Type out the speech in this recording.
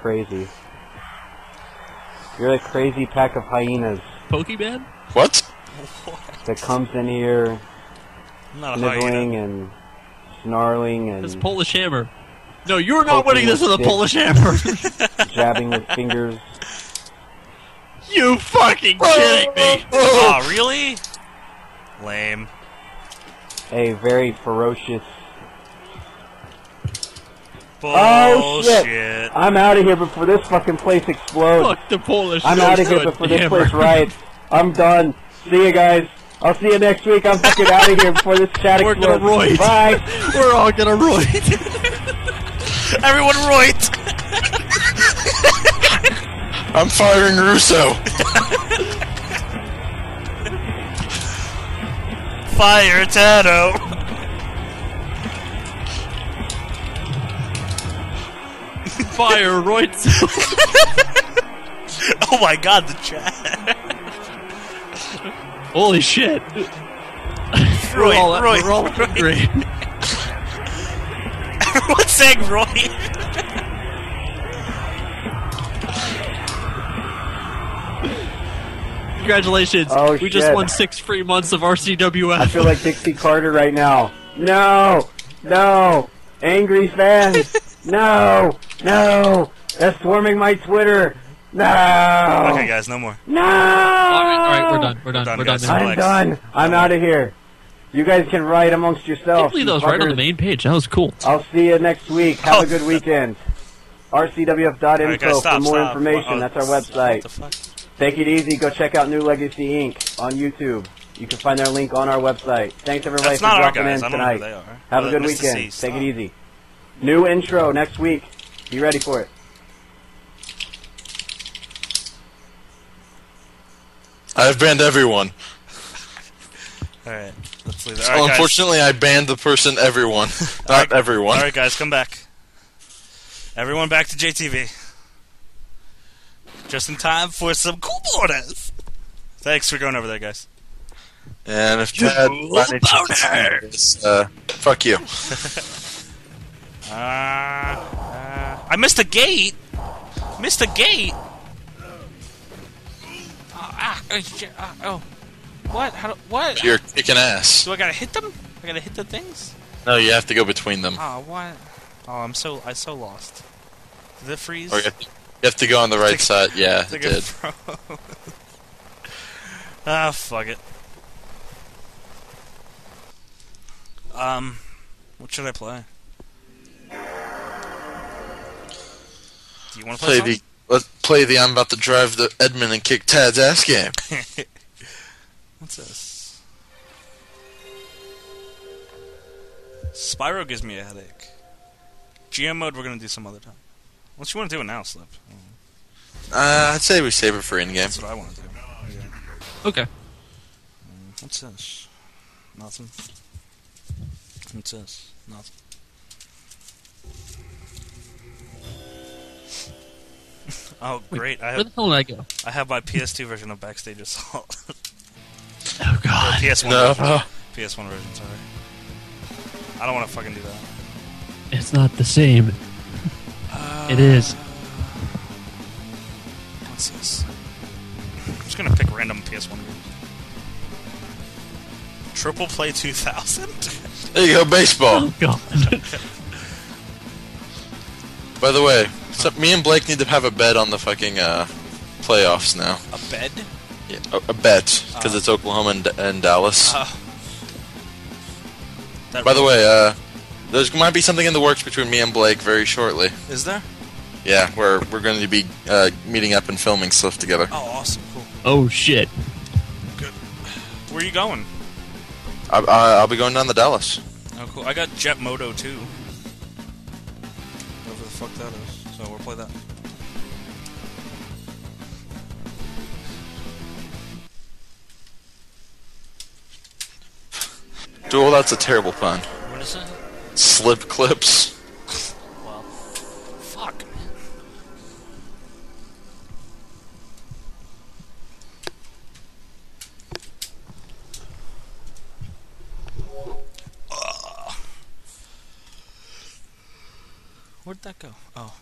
crazy. You're a crazy pack of hyenas Pokemon? What? that comes in here I'm not a sniveling and snarling It's and Polish Hammer. No, you're not winning this with with a. Polish Hammer. jabbing with fingers. you fucking oh, kidding me? Oh, oh. really? Lame. A very ferocious. Oh, shit. I'm out of here before this fucking place explodes. Fuck the Polish. I'm out of here before this hammer. place riots. I'm done. See you guys. I'll see you next week. I'm fucking out of here before this chat We're explodes. gonna roid. Bye. We're all gonna roid. Everyone right. I'm firing Russo. Fire Tato. Fire roid. Oh my god, the chat. Holy shit. we're Roy, all, Roy, we're all Roy. great. Everyone's saying Roy. Congratulations. Oh, we just won six free months of RCWF. I feel like Dixie Carter right now. No, no, angry fans. No, no, they're swarming my Twitter. No, Okay, guys, no more. no. all right, all right, we're done. We're done. We're done, We're done. guys. now. I'm Relax. done. I'm out of here. You guys can write amongst yourselves. can't believe that was right on the main page. That was cool. I'll see you next week. Have Oh. a good weekend. RCWF.info Alright, guys, for more stop. information. Oh, That's our website. the fuck? Take it easy. Go check out New Legacy Inc. on YouTube. You can find their link on our website. Thanks everybody That's for dropping in I don't know who tonight. they are. Have a Uh, good Mr. weekend. C, Take it easy. New intro next week. Be ready for it. I've banned everyone. Alright, let's leave it. So Alright, guys. unfortunately, I banned the person everyone, not Alright, everyone. Alright, guys, come back. Everyone back to JTV. Just in time for some cool orders. Thanks for going over there, guys. And if Chad managed to boner. uh, fuck you. Uh, uh, I missed a gate. Missed a gate. Oh, ah, uh, ah, oh. What? How do, what? You're kicking ass. Do I gotta hit them? I gotta hit the things? No, you have to go between them. Oh, what? Oh, I'm so I'm so lost. Did it freeze? Or you have to, you have to go on the right side. Yeah, it did. ah, fuck it. Um, what should I play? Do you want to play, Play the let's play the I'm about to drive the Edmund and kick Tad's ass game. What's this? Spyro gives me a headache. GM mode we're gonna do some other time. Unless you want to do it now, Slip. Uh, I'd say we save it for in game. That's what I want to do. Okay. What's this? Nothing. What's this? Nothing. Oh, great! I Where have the hell did I go? I have my PS2 version of Backstage Assault. Oh god. PS1 No, version. PS1 version. Sorry. I don't want to fucking do that. It's not the same. It is. Uh, what's this? I'm just gonna pick random PS1 games. Triple Play 2000. there you go, baseball. Oh god. By the way, so me and Blake need to have a bet on the fucking uh, playoffs now. A bed. Yeah, a, a bet because Oh. it's Oklahoma and, and Dallas. That By the way, uh, there's might be something in the works between me and Blake very shortly. is there? Yeah, where we're going to be uh, meeting up and filming stuff together. Oh, awesome, cool. Oh shit. Where are you going? I, I, I'll be going down to Dallas. Oh, cool. I got Jet Moto too. Whatever the fuck that is. So we'll play that. Duel, that's a terrible pun. What is it? Slip clips. Well, fuck. Ugh. Where'd that go? Oh.